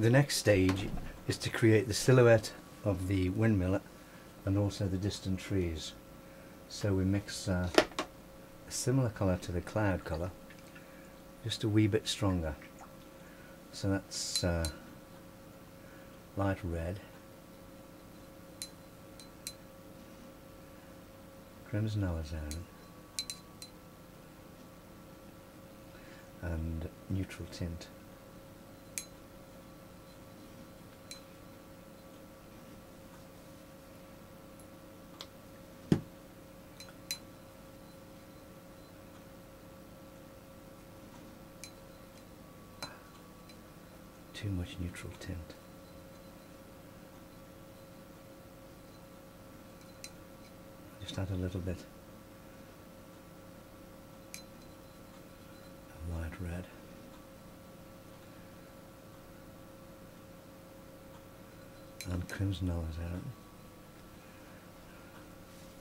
the next stage is to create the silhouette of the windmill and also the distant trees. So we mix uh, a similar colour to the cloud colour, just a wee bit stronger. So that's uh, light red, crimson alizarin, and neutral tint. Too much neutral tint. Just add a little bit of light red. And crimson alizarin.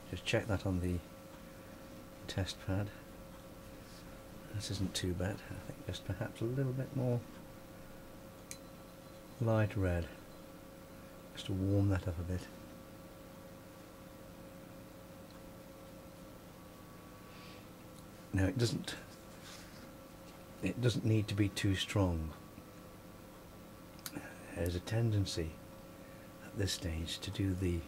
Just check that on the test pad. This isn't too bad. I think just perhaps a little bit more light red just to warm that up a bit. Now it doesn't it doesn't need to be too strong. There's a tendency at this stage to do the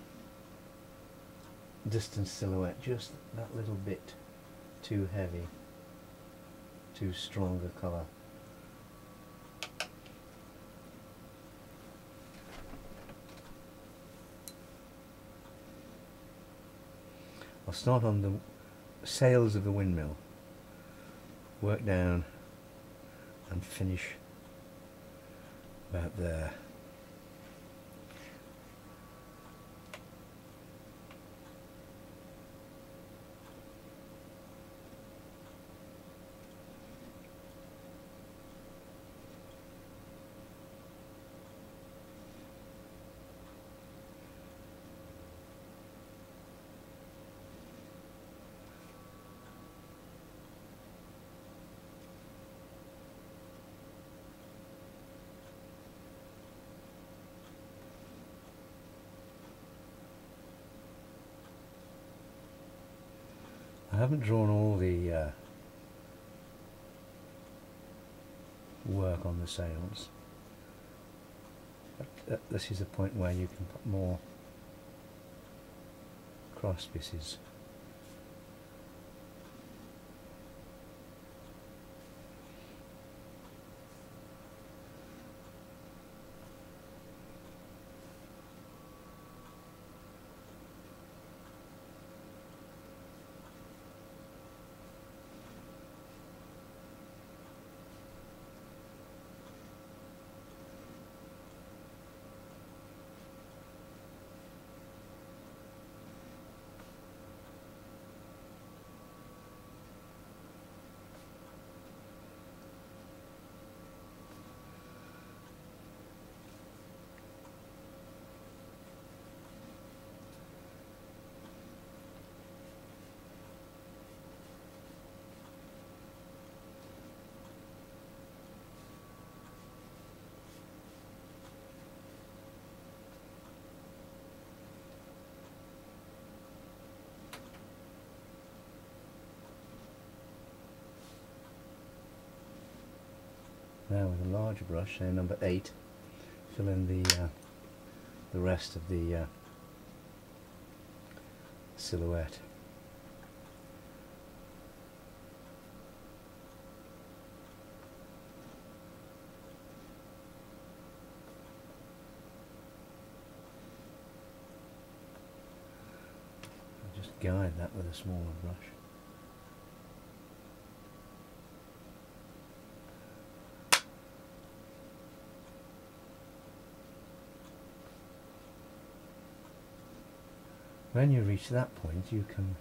distance silhouette just that little bit too heavy, too strong a colour. Start on the sails of the windmill, work down and finish about there. Haven't drawn all the uh, work on the sails. But uh, this is a point where you can put more cross pieces. Now with a larger brush, say number 8, fill in the, uh, the rest of the uh, silhouette. Just guide that with a smaller brush. When you reach that point you can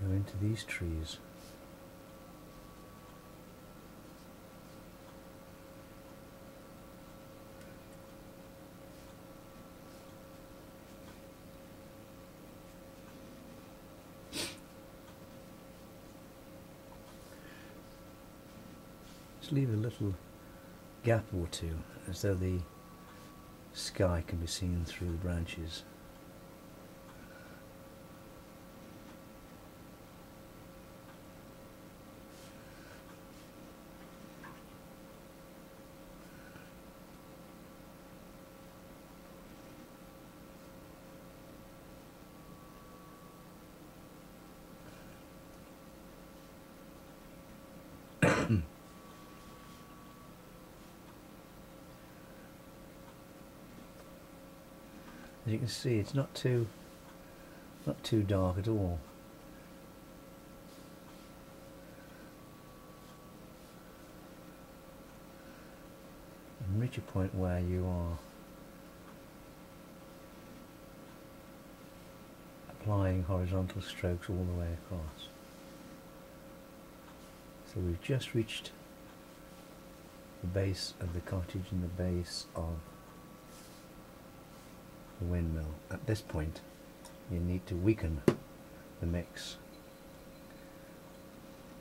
go into these trees. Leave a little gap or two as though the sky can be seen through the branches. As you can see, it's not too not too dark at all. And reach a point where you are applying horizontal strokes all the way across. So we've just reached the base of the cottage and the base of the windmill. At this point you need to weaken the mix.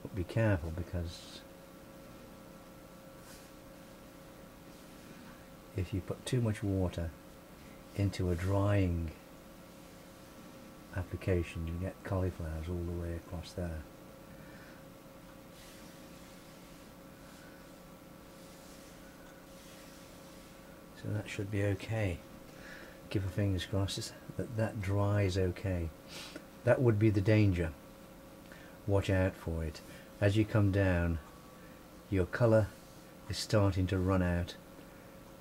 But be careful because if you put too much water into a drying application you get cauliflowers all the way across there. So that should be okay keep our fingers crossed that that dries okay. That would be the danger. Watch out for it. As you come down, your colour is starting to run out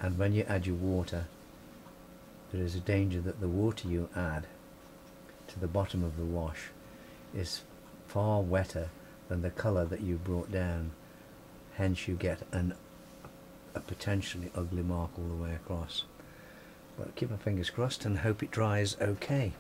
and when you add your water, there is a danger that the water you add to the bottom of the wash is far wetter than the colour that you brought down. Hence you get an, a potentially ugly mark all the way across. But keep my fingers crossed and hope it dries okay.